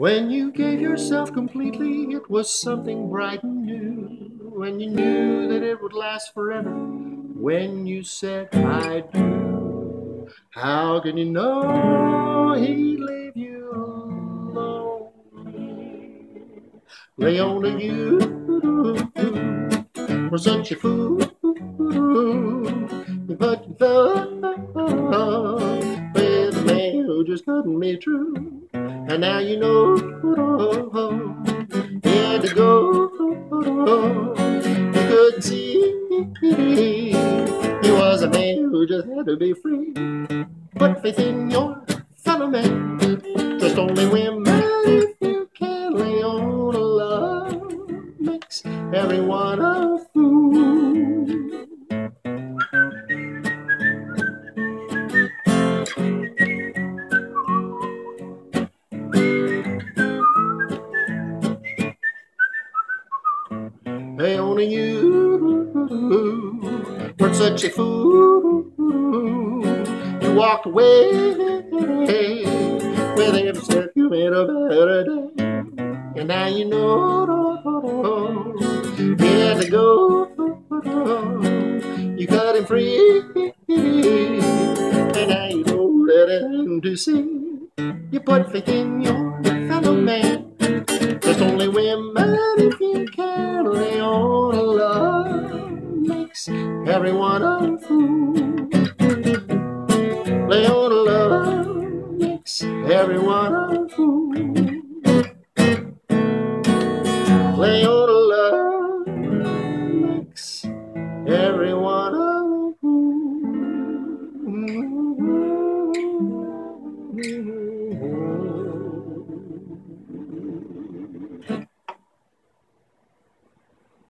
When you gave yourself completely, it was something bright and new. When you knew that it would last forever. When you said, I do. How can you know he'd leave you alone? Leona, you were such a fool. But you fell just couldn't be true. And now you know he had to go. You couldn't see he was a man who just had to be free. Put faith in your fellow man. Just only women if you can Leona love makes everyone a Hey, only you were such a fool. You walked away with every you made a better day. And now you know you had to go. You cut him free. And now you know that him to see. You put faith in your everyone a fool. Leona love makes everyone a fool.